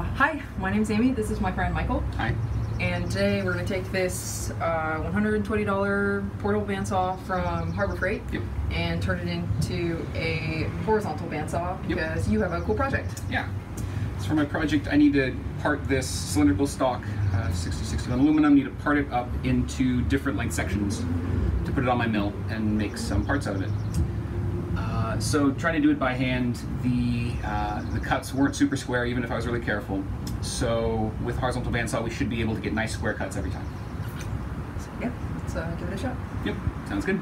Uh, hi, my name's Amy. This is my friend Michael. Hi. And today we're going to take this uh, $120 portable bandsaw from Harbor Freight Yep. and turn it into a horizontal bandsaw Yep. because you have a cool project. Yeah. So for my project, I need to part this cylindrical stock, uh, 6061 aluminum, need to part it up into different length sections to put it on my mill and make some parts out of it. So trying to do it by hand, the uh, the cuts weren't super square, even if I was really careful. So with horizontal bandsaw, we should be able to get nice square cuts every time. Yep, So, let's uh, give it a shot. Yep, sounds good.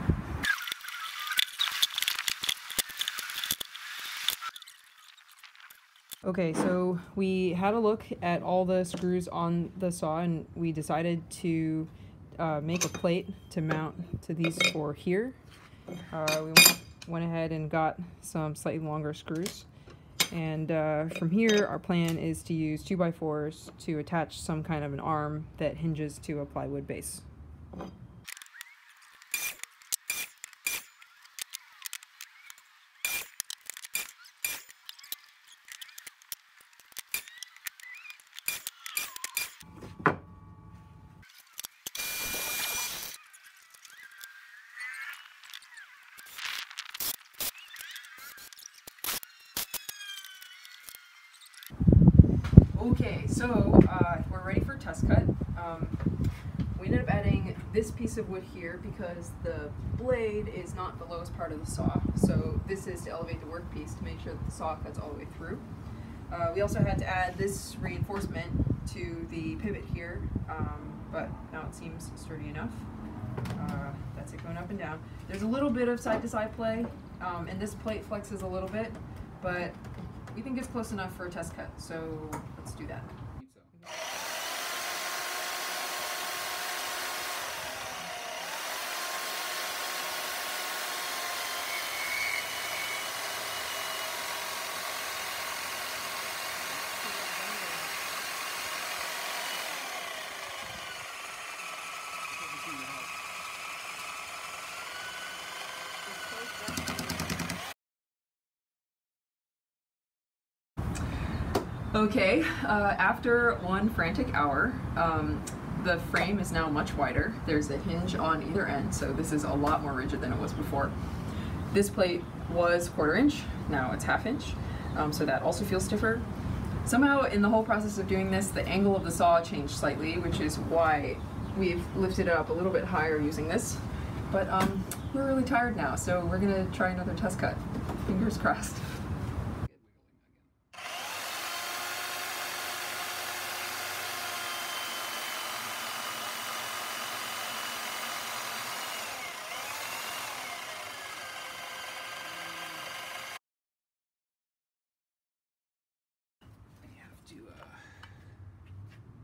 Okay, so we had a look at all the screws on the saw and we decided to uh, make a plate to mount to these four here. Uh, we went, ahead and got some slightly longer screws. And uh, from here, our plan is to use 2x4s to attach some kind of an arm that hinges to a plywood base. Okay, so uh, we're ready for test cut. Um, we ended up adding this piece of wood here because the blade is not the lowest part of the saw. So this is to elevate the workpiece to make sure that the saw cuts all the way through. Uh, we also had to add this reinforcement to the pivot here, um, but now it seems sturdy enough. Uh, that's it going up and down. There's a little bit of side-to-side play, um, and this plate flexes a little bit, but we think it's close enough for a test cut, so let's do that. Okay, uh, after one frantic hour, um, the frame is now much wider. There's a hinge on either end, so this is a lot more rigid than it was before. This plate was quarter inch, now it's half inch, um, so that also feels stiffer. Somehow, in the whole process of doing this, the angle of the saw changed slightly, which is why we've lifted it up a little bit higher using this. But um, we're really tired now, so we're gonna try another test cut. Fingers crossed.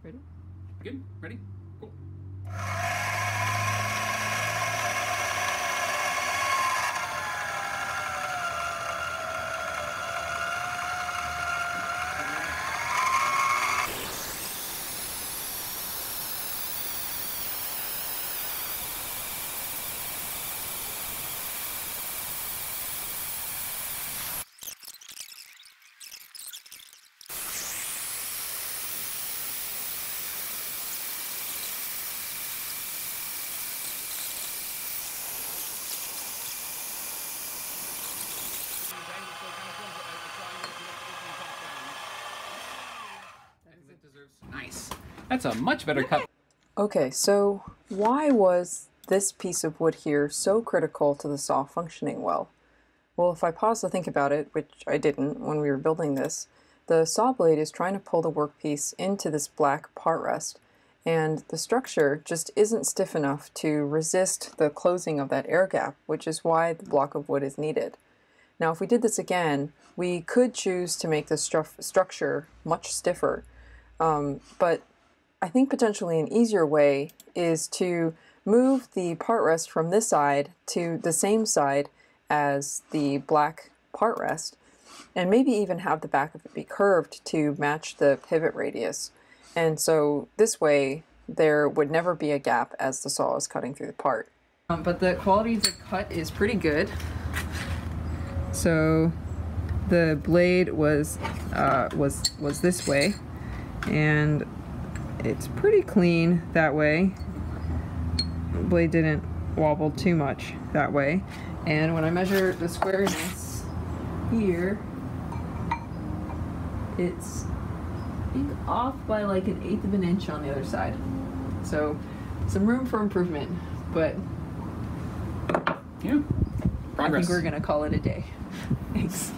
Ready? Good. Ready? Cool. Nice. That's a much better cut. Okay, so why was this piece of wood here so critical to the saw functioning well? Well, if I pause to think about it, which I didn't when we were building this, the saw blade is trying to pull the workpiece into this black part rest, and the structure just isn't stiff enough to resist the closing of that air gap, which is why the block of wood is needed. Now, if we did this again, we could choose to make the stru- structure much stiffer, um, but I think potentially an easier way is to move the part rest from this side to the same side as the black part rest and maybe even have the back of it be curved to match the pivot radius. And so this way there would never be a gap as the saw is cutting through the part. Um, but the quality of the cut is pretty good. So the blade was uh, was was this way, and it's pretty clean that way. The blade didn't wobble too much that way. And when I measure the squareness here, it's off by like an eighth of an inch on the other side. So some room for improvement, but Yeah. progress. I think we're gonna call it a day. Thanks.